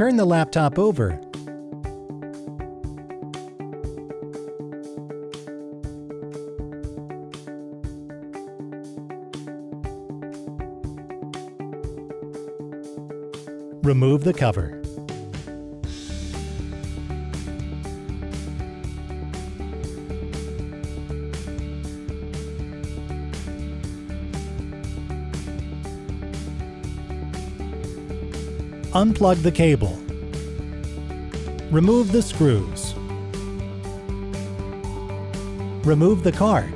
Turn the laptop over. Remove the cover. Unplug the cable. Remove the screws. Remove the card.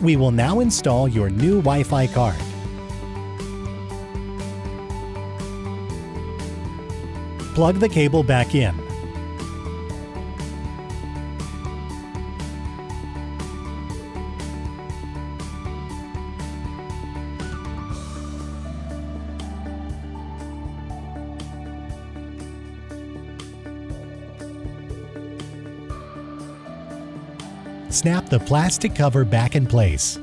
We will now install your new Wi-Fi card. Plug the cable back in. Snap the plastic cover back in place.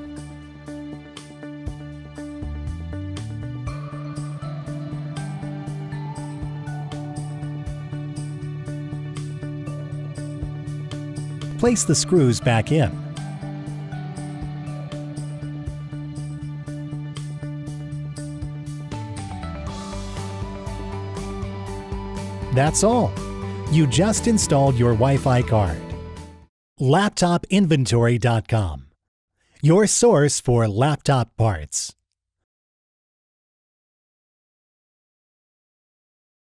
Place the screws back in. That's all. You just installed your Wi-Fi card. LaptopInventory.com, your source for laptop parts.